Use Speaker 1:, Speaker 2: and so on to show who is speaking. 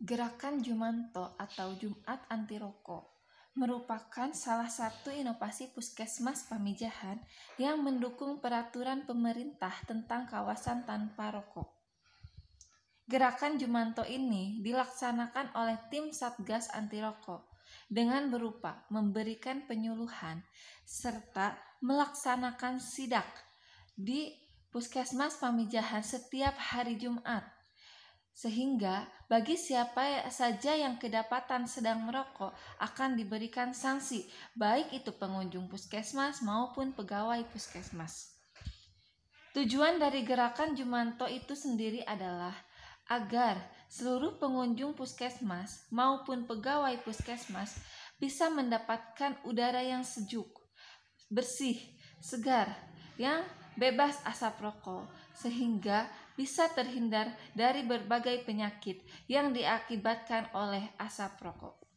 Speaker 1: Gerakan Jumanto atau Jumat Anti Rokok merupakan salah satu inovasi Puskesmas Pamijahan yang mendukung peraturan pemerintah tentang kawasan tanpa rokok. Gerakan Jumanto ini dilaksanakan oleh tim Satgas Anti Rokok dengan berupa memberikan penyuluhan serta melaksanakan sidak di Puskesmas Pamijahan setiap hari Jumat sehingga bagi siapa saja yang kedapatan sedang merokok akan diberikan sanksi, baik itu pengunjung puskesmas maupun pegawai puskesmas. Tujuan dari gerakan Jumanto itu sendiri adalah agar seluruh pengunjung puskesmas maupun pegawai puskesmas bisa mendapatkan udara yang sejuk, bersih, segar, yang bebas asap rokok, sehingga bisa terhindar dari berbagai penyakit yang diakibatkan oleh asap rokok.